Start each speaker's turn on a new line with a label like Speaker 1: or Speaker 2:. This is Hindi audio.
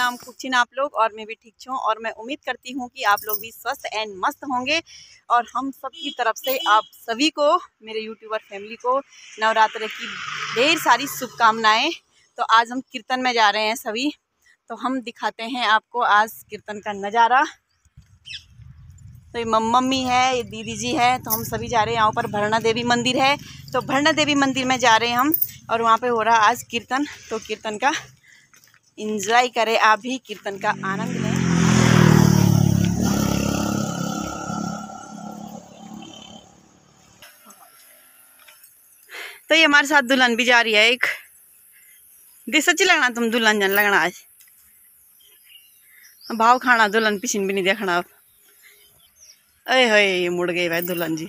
Speaker 1: नाम कुचिन आप लोग, और मैं भी ठीक छूँ, और मैं उम्मीद करती हूँ कि आप लोग भी स्वस्थ एंड मस्त होंगे। और हम सब की तरफ़ से आप सभी को, मेरे यूट्यूबर फैमिली को, नवरात्र की ढेर सारी शुभकामनाएँ। तो आज हम कीर्तन में जा रहे हैं सभी। तो हम दिखाते हैं आपको आज कीर्तन का नज़ारा। तो ये मम्मी है, ये दीदी जी है तो हम सभी जा रहे हैं। यहाँ पर भरना देवी मंदिर है। तो भरना देवी मंदिर में जा रहे हैं हम, और वहाँ पे हो रहा है आज कीर्तन। तो कीर्तन का इंजॉय करें आप भी, कीर्तन का आनंद लें। तो ये हमारे साथ दुल्हन भी जा रही है एक। दिस सच्ची लगना तुम दुल्हन जन लगना आज। भाव खाना दुल्हन पिछन भी नहीं देखना अब। अरे हे मुड़ गए भाई दुल्हन जी।